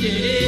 Yeah.